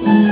Mm-hmm.